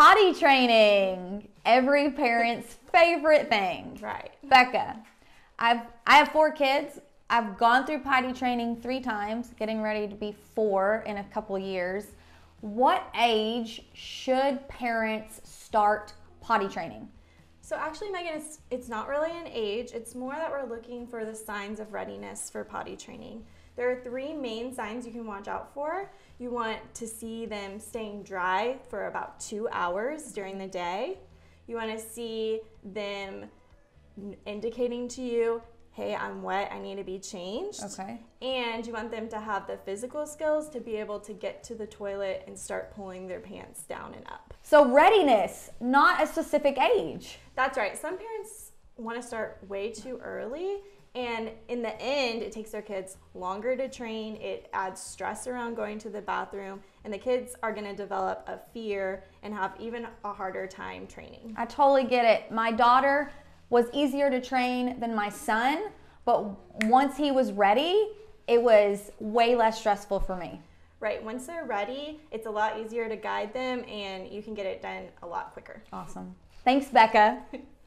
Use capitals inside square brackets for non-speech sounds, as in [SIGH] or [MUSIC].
Potty training, every parent's favorite thing. Right. Becca, I've I have four kids. I've gone through potty training three times, getting ready to be four in a couple years. What age should parents start potty training? So actually, Megan, it's, it's not really an age. It's more that we're looking for the signs of readiness for potty training. There are three main signs you can watch out for. You want to see them staying dry for about two hours during the day. You want to see them indicating to you, hey, I'm wet, I need to be changed. Okay. And you want them to have the physical skills to be able to get to the toilet and start pulling their pants down and up. So readiness, not a specific age. That's right. Some parents want to start way too early. And in the end, it takes their kids longer to train. It adds stress around going to the bathroom. And the kids are going to develop a fear and have even a harder time training. I totally get it. My daughter was easier to train than my son, but once he was ready, it was way less stressful for me. Right. Once they're ready, it's a lot easier to guide them and you can get it done a lot quicker. Awesome. Thanks, Becca. [LAUGHS]